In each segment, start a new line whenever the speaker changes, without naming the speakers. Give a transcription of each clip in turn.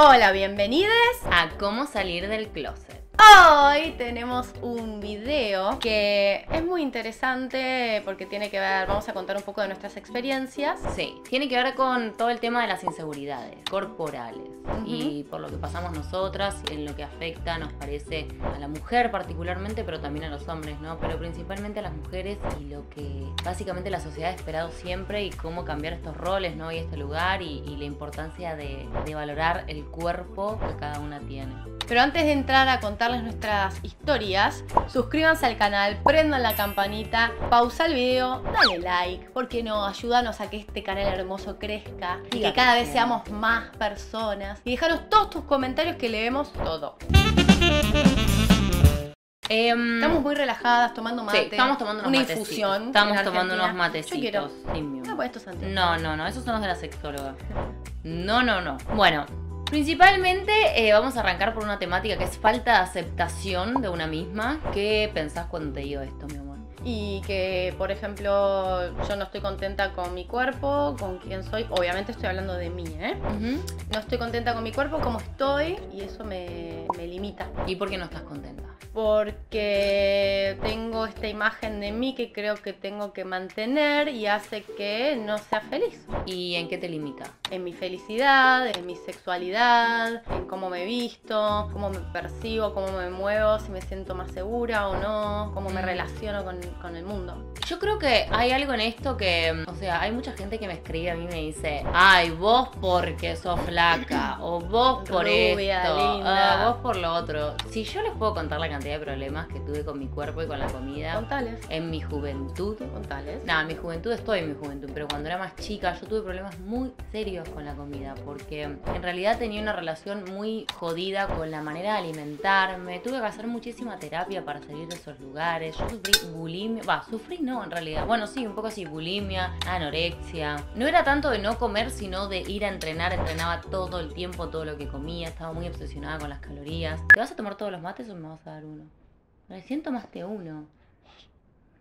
Hola, bienvenidos.
a cómo salir del closet.
Hoy tenemos un video que es muy interesante porque tiene que ver, vamos a contar un poco de nuestras experiencias.
Sí, tiene que ver con todo el tema de las inseguridades corporales y por lo que pasamos nosotras, en lo que afecta, nos parece, a la mujer particularmente, pero también a los hombres, ¿no? Pero principalmente a las mujeres y lo que básicamente la sociedad ha esperado siempre y cómo cambiar estos roles, ¿no? Y este lugar y, y la importancia de, de valorar el cuerpo que cada una tiene.
Pero antes de entrar a contarles nuestras historias, suscríbanse al canal, prendan la campanita, pausa el video, dale like, ¿por qué no? Ayúdanos a que este canal hermoso crezca y que cada vez seamos más personas. Y dejaros todos tus comentarios que leemos todo.
Em,
Estamos muy relajadas, tomando mate.
Sí, estamos tomando unos
una
matecitos.
infusión.
Estamos tomando unos matecitos.
Yo quiero. Ah, pues estos antes.
No, no, no, esos son los de la sexóloga. No, no, no. Bueno, principalmente eh, vamos a arrancar por una temática que es falta de aceptación de una misma. ¿Qué pensás cuando te digo esto, mi amor?
Y que, por ejemplo, yo no estoy contenta con mi cuerpo, con quién soy. Obviamente estoy hablando de mí, ¿eh? No estoy contenta con mi cuerpo como estoy y eso me, me limita.
¿Y por qué no estás contenta?
Porque tengo esta imagen de mí que creo que tengo que mantener y hace que no sea feliz.
¿Y en qué te limita?
En mi felicidad, en mi sexualidad, en cómo me visto, cómo me percibo, cómo me muevo, si me siento más segura o no, cómo me
Mm.
relaciono con, con el mundo.
Yo creo que hay algo en esto que, o sea, hay mucha gente que me escribe a mí y me dice, ay, vos porque sos flaca, o vos por
Rubia,
esto, ah, vos por lo otro. Si yo les puedo contar la cantidad de problemas que tuve con mi cuerpo y con la comida
Contales,
en mi juventud.
contales.
Nada, en mi juventud estoy en mi juventud, pero cuando era más chica yo tuve problemas muy serios con la comida, porque en realidad tenía una relación muy jodida con la manera de alimentarme, tuve que hacer muchísima terapia para salir de esos lugares, yo sufrí bulimia, va, sufrí no en realidad, bueno sí, un poco así, bulimia, anorexia, no era tanto de no comer, sino de ir a entrenar, entrenaba todo el tiempo, todo lo que comía, estaba muy obsesionada con las calorías. ¿Te vas a tomar todos los mates o me vas a dar uno? Recién tomaste uno.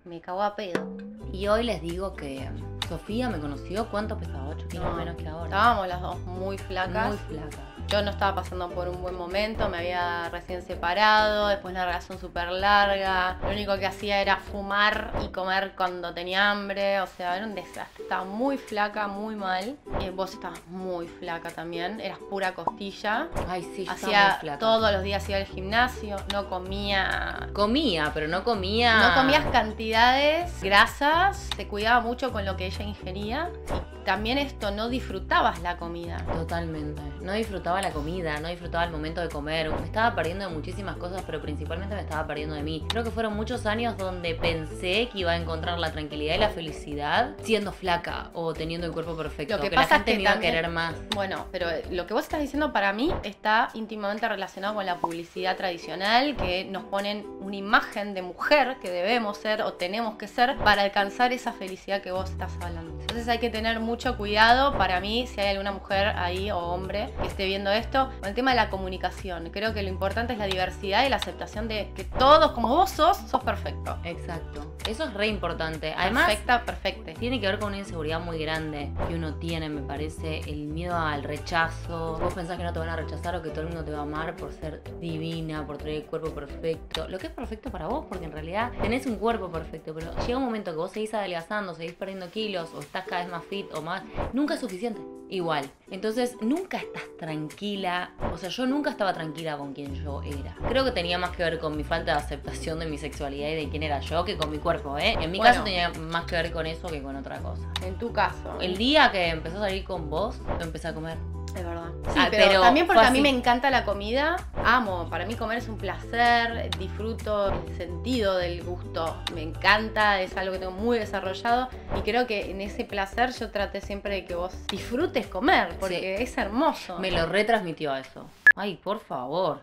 Me cago a pedo.
Y hoy les digo que Sofía me conoció, ¿cuánto pesaba? 8 kilos
No,
menos que ahora.
Estábamos las dos muy flacas.
Muy flaca.
Yo no estaba pasando por un buen momento, me había recién separado, después una relación súper larga. Lo único que hacía era fumar y comer cuando tenía hambre, o sea, era un desastre. Estaba muy flaca, muy mal. Y vos estabas muy flaca también, eras pura costilla.
Ay, sí, yo
Hacía
muy flaca.
todos los días iba al gimnasio, no comía
Comía, pero no comía.
no comías cantidades grasas, te cuidaba mucho con lo que ella ingería y también esto, no disfrutabas la comida.
Totalmente. No disfrutaba la comida, no disfrutaba el momento de comer. Me estaba perdiendo de muchísimas cosas, pero principalmente me estaba perdiendo de mí. Creo que fueron muchos años donde pensé que iba a encontrar la tranquilidad y la felicidad siendo flaca o teniendo el cuerpo perfecto.
Lo que
la
pasa es
gente
que
me iba
también-
a querer más.
Bueno, pero lo que vos estás diciendo para mí está íntimamente relacionado con la publicidad tradicional, que nos ponen una imagen de mujer que debemos ser o tenemos que ser para alcanzar esa felicidad que vos estás hablando. Entonces hay que tener mucho cuidado para mí, si hay alguna mujer ahí o hombre que esté viendo esto, con el tema de la comunicación. Creo que lo importante es la diversidad y la aceptación de que todos, como vos sos, sos perfecto.
Exacto. Eso es re importante. Además,
Perfecta, perfecte.
Tiene que ver con una inseguridad muy grande que uno tiene, me parece, el miedo al rechazo. Vos pensás que no te van a rechazar o que todo el mundo te va a amar por ser divina, por tener el cuerpo perfecto. Lo que es perfecto para vos, porque en realidad tenés un cuerpo perfecto, pero llega un momento que vos seguís adelgazando, seguís perdiendo kilos o estás cada vez más fit o más. Nunca es suficiente. Igual. Entonces, nunca estás tranquila. O sea, yo nunca estaba tranquila con quien yo era. Creo que tenía más que ver con mi falta de aceptación de mi sexualidad y de quién era yo que con mi cuerpo, ¿eh? En mi
Bueno.
caso tenía más que ver con eso que con otra cosa.
En tu caso.
El día que empezó a salir con vos, empecé a comer.
Es verdad. Sí,
Ah,
pero,
pero
también porque a mí me encanta la comida. Amo. Para mí comer es un placer. Disfruto el sentido del gusto. Me encanta. Es algo que tengo muy desarrollado. Y creo que en ese placer yo traté siempre de que vos disfrutes comer. Porque es hermoso.
Me lo retransmitió a eso. Ay, por favor.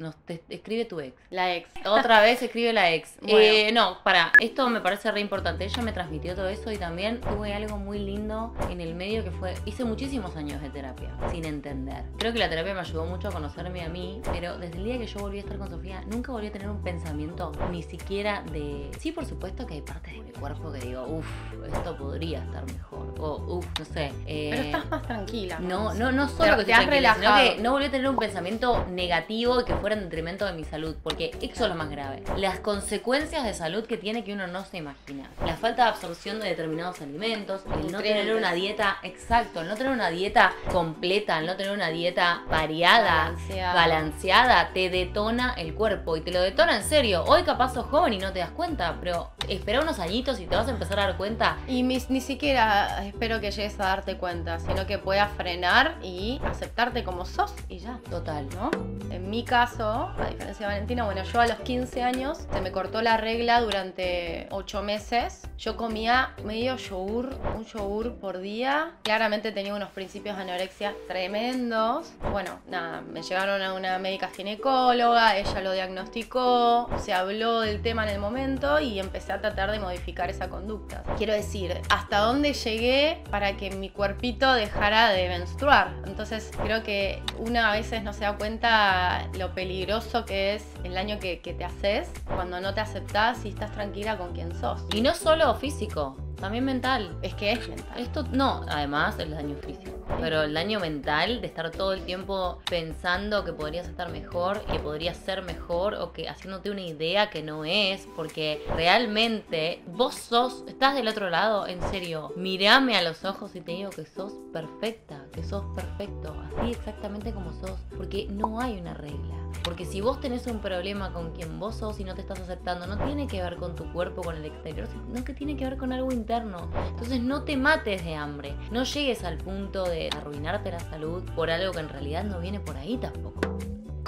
Nos te escribe tu ex.
La ex.
Otra vez escribe la ex.
Bueno.
Eh, no, para, esto me parece re importante. Ella me transmitió todo eso y también tuve algo muy lindo en el medio que fue, hice muchísimos años de terapia, sin entender. Creo que la terapia me ayudó mucho a conocerme a mí, pero desde el día que yo volví a estar con Sofía, nunca volví a tener un pensamiento ni siquiera de... Sí, por supuesto que hay partes de mi cuerpo que digo, uff, esto podría estar mejor. O, uff, no sé. eh,
Pero estás más tranquila.
no, no, no solo que
te has
tranquila, sino
relajado.
que no volví a tener un pensamiento negativo y que fuera en detrimento de mi salud, porque eso es lo más grave. Las consecuencias de salud que tiene que uno no se imagina. La falta de absorción de determinados alimentos, el no tener una dieta, exacto, el no tener una dieta completa, el no tener una dieta variada,
Balanceada.
balanceada, te detona el cuerpo y te lo detona en serio. Hoy capaz sos joven y no te das cuenta, pero espera unos añitos y te vas a empezar a dar cuenta
Y mis- ni siquiera espero que llegues a darte cuenta, sino que puedas frenar y aceptarte como sos y ya.
total.
¿no? En mi caso, a diferencia de Valentina, bueno, yo a los 15 años se me cortó la regla durante 8 meses. Yo comía medio yogur, un yogur por día. Claramente tenía unos principios de anorexia tremendos. Bueno, nada, me llegaron a una médica ginecóloga, ella lo diagnosticó, se habló del tema en el momento y empecé a tratar de modificar esa conducta. Quiero decir, hasta dónde llegué para que mi cuerpito dejara de menstruar. Entonces creo que una a veces no se da cuenta lo peligroso que es el daño que, que te haces cuando no te aceptás y estás tranquila con quien sos.
Y no solo físico, también mental.
Es que es mental.
Esto no, además el daño físico, pero el daño mental de estar todo el tiempo pensando que podrías estar mejor, que podrías ser mejor o que haciéndote una idea que no es, porque realmente vos sos, estás del otro lado, en serio, mirame a los ojos y te digo que sos perfecta, que sos perfecto, así exactamente como sos, porque no hay una regla. Porque si vos tenés un problema con quien vos sos y no te estás aceptando, no tiene que ver con tu cuerpo, con el exterior, sino que tiene que ver con algo interno. Entonces no te mates de hambre, no llegues al punto de arruinarte la salud por algo que en realidad no viene por ahí tampoco.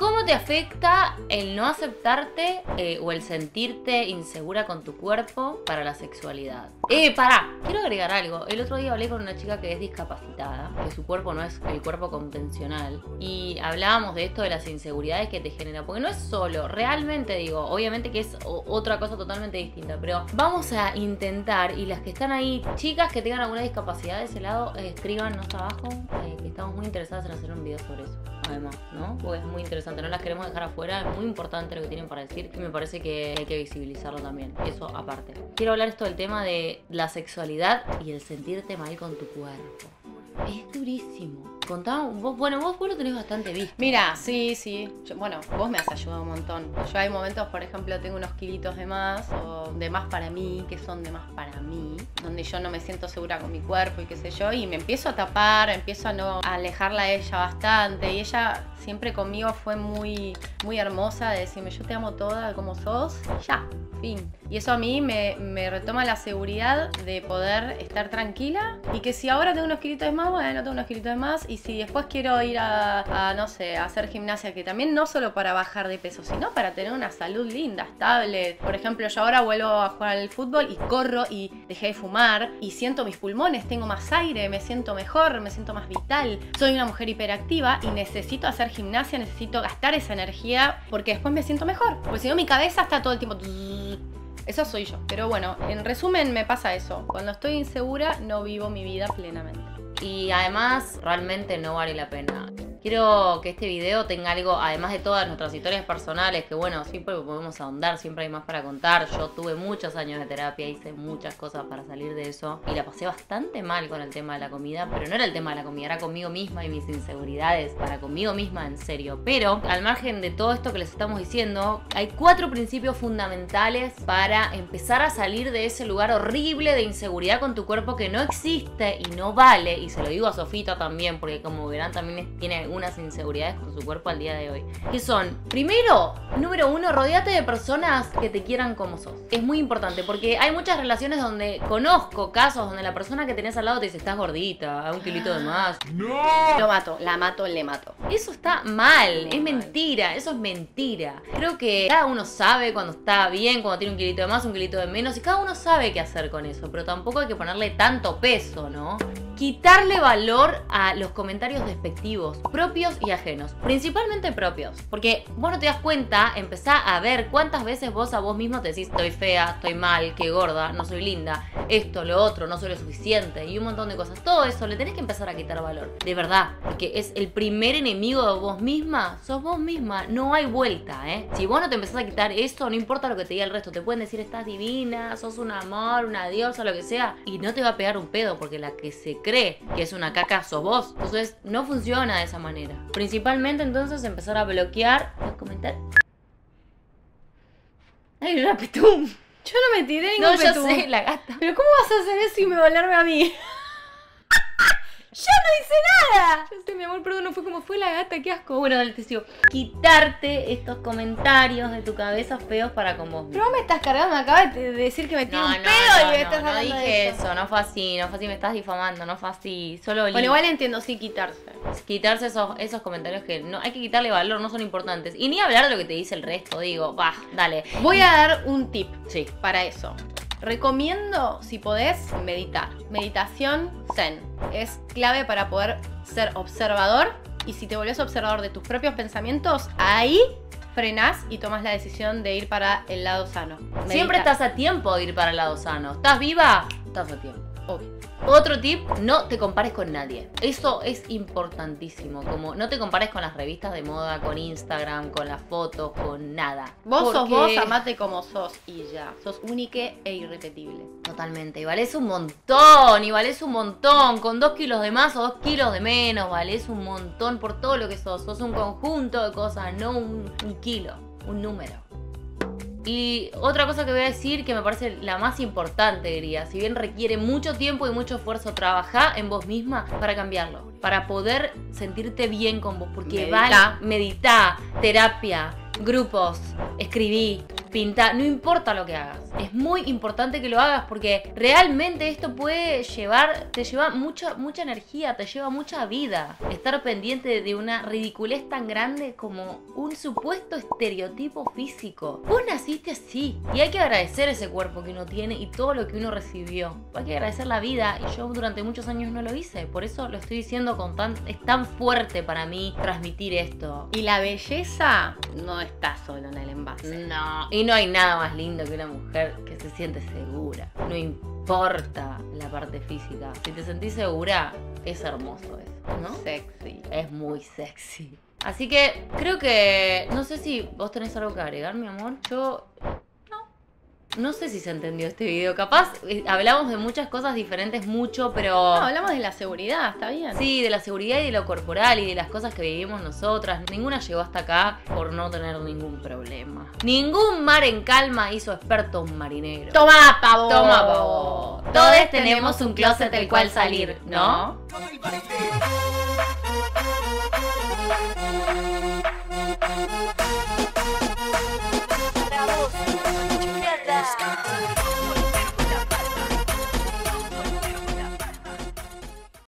¿Cómo te afecta el no aceptarte eh, o el sentirte insegura con tu cuerpo para la sexualidad? Eh, pará, quiero agregar algo. El otro día hablé con una chica que es discapacitada, que su cuerpo no es el cuerpo convencional, y hablábamos de esto de las inseguridades que te genera, porque no es solo, realmente digo, obviamente que es otra cosa totalmente distinta, pero vamos a intentar, y las que están ahí, chicas que tengan alguna discapacidad de ese lado, eh, escríbanos abajo, eh, que estamos muy interesadas en hacer un video sobre eso además, ¿no? Porque es muy interesante, no las queremos dejar afuera, es muy importante lo que tienen para decir y me parece que hay que visibilizarlo también, eso aparte. Quiero hablar esto del tema de la sexualidad y el sentirte mal con tu cuerpo. Es durísimo. Contá, vos, bueno, vos, vos lo tenés bastante visto.
Mira, sí, sí. Yo- bueno, vos me has ayudado un montón. Yo hay momentos, por ejemplo, tengo unos kilitos de más o de más para mí, que son de más para mí, donde yo no me siento segura con mi cuerpo y qué sé yo, y me empiezo a tapar, empiezo a no a alejarla a ella bastante, y ella siempre conmigo fue muy, muy hermosa de decirme, yo te amo toda como sos, y ya, fin. Y eso a mí me, me retoma la seguridad de poder estar tranquila y que si ahora tengo unos kilitos de más, bueno, tengo unos kilitos de más, y si después quiero ir a, no sé, a hacer gimnasia, que también no solo para bajar de peso, sino para tener una salud linda, estable. Por ejemplo, yo ahora vuelvo a jugar al fútbol y corro y dejé de fumar y siento mis pulmones, tengo más aire, me siento mejor, me siento más vital. Soy una mujer hiperactiva y necesito hacer gimnasia, necesito gastar esa energía porque después me siento mejor. Porque si no, mi cabeza está todo el tiempo. Eso soy yo. Pero bueno, en resumen me pasa eso. Cuando estoy insegura no vivo mi vida plenamente.
Y además, realmente no vale la pena. Quiero que este video tenga algo, además de todas nuestras historias personales, que bueno, siempre podemos ahondar, siempre hay más para contar. Yo tuve muchos años de terapia, hice muchas cosas para salir de eso y la pasé bastante mal con el tema de la comida, pero no era el tema de la comida, era conmigo misma y mis inseguridades, para conmigo misma en serio. Pero al margen de todo esto que les estamos diciendo, hay cuatro principios fundamentales para empezar a salir de ese lugar horrible de inseguridad con tu cuerpo que no existe y no vale. Y se lo digo a Sofita también, porque como verán también tiene algunas inseguridades con su cuerpo al día de hoy. Que son, primero, número uno, rodeate de personas que te quieran como sos. Es muy importante porque hay muchas relaciones donde conozco casos donde la persona que tenés al lado te dice, estás gordita, un kilito de más.
Lo mato, la mato, le mato.
Eso está mal,
Muy
es
mal.
mentira, eso es mentira. Creo que cada uno sabe cuando está bien, cuando tiene un kilito de más, un kilito de menos, y cada uno sabe qué hacer con eso, pero tampoco hay que ponerle tanto peso, ¿no? Quitarle valor a los comentarios despectivos, propios y ajenos. Principalmente propios. Porque vos no te das cuenta, empezá a ver cuántas veces vos a vos mismo te decís estoy fea, estoy mal, qué gorda, no soy linda, esto, lo otro, no soy lo suficiente y un montón de cosas. Todo eso le tenés que empezar a quitar valor. De verdad. Porque es el primer enemigo de vos misma. Sos vos misma. No hay vuelta, ¿eh? Si vos no te empezás a quitar eso, no importa lo que te diga el resto. Te pueden decir estás divina, sos un amor, una diosa, lo que sea. Y no te va a pegar un pedo porque la que se cree que es una caca sos vos. Entonces no funciona de esa manera. Principalmente entonces empezar a bloquear los comentarios. Ay, una petum.
Yo no me tiré ningún
No, yo sé, la gata.
Pero ¿cómo vas a hacer eso y me volarme a mí? ¡Yo no hice nada!
Yo sé, mi amor, perdón, no fue como fue la gata, qué asco. Bueno, dale, te sigo. Quitarte estos comentarios de tu cabeza feos para con vos.
Pero vos me estás cargando, me acabas de decir que me tiré
No,
un
no,
pedo
no,
y me
no,
estás
no
hablando
dije
de eso.
eso, no fue así, no fue así, me estás difamando, no fue así. Solo
Bueno, igual entiendo, sí, quitarse.
quitarse esos, esos comentarios que no hay que quitarle valor, no son importantes. Y ni hablar de lo que te dice el resto, digo, va, dale.
Voy a dar un tip
Sí.
para eso. Recomiendo, si podés, meditar. Meditación zen. Es clave para poder ser observador y si te volvés observador de tus propios pensamientos, ahí frenás y tomas la decisión de ir para el lado sano.
Siempre estás a tiempo de ir para el lado sano. ¿Estás viva? Estás a tiempo.
Obvio.
Otro tip, no te compares con nadie. Eso es importantísimo. Como no te compares con las revistas de moda, con Instagram, con las fotos, con nada.
Vos sos vos, amate como sos y ya. Sos único e irrepetible.
Totalmente, y valés un montón, y valés un montón, con dos kilos de más o dos kilos de menos, valés un montón por todo lo que sos, sos un conjunto de cosas, no un, un kilo, un número. Y otra cosa que voy a decir que me parece la más importante, diría, si bien requiere mucho tiempo y mucho esfuerzo, trabajar en vos misma para cambiarlo, para poder sentirte bien con vos, porque
Meditá.
vale, meditá, terapia, grupos, escribí, pinta, no importa lo que hagas. Es muy importante que lo hagas porque realmente esto puede llevar, te lleva mucha, mucha energía, te lleva mucha vida. Estar pendiente de una ridiculez tan grande como un supuesto estereotipo físico. Vos naciste así y hay que agradecer ese cuerpo que uno tiene y todo lo que uno recibió. Hay que agradecer la vida y yo durante muchos años no lo hice. Por eso lo estoy diciendo con tan, es tan fuerte para mí transmitir esto.
Y la belleza no está solo en el envase.
No, y no hay nada más lindo que una mujer que se siente segura. No importa la parte física. Si te sentís segura, es hermoso eso, ¿no?
Sexy.
Es muy sexy. Así que creo que. No sé si vos tenés algo que agregar, mi amor. Yo. No. No sé si se entendió este video. Capaz eh, hablamos de muchas cosas diferentes, mucho, pero.
No, hablamos de la seguridad, está bien.
Sí, de la seguridad y de lo corporal y de las cosas que vivimos nosotras. Ninguna llegó hasta acá por no tener ningún problema. Ningún mar en calma hizo experto un marinero.
Toma, pavo.
Toma, pavo. Todos tenemos un closet del cual salir, ¿no?
Ay,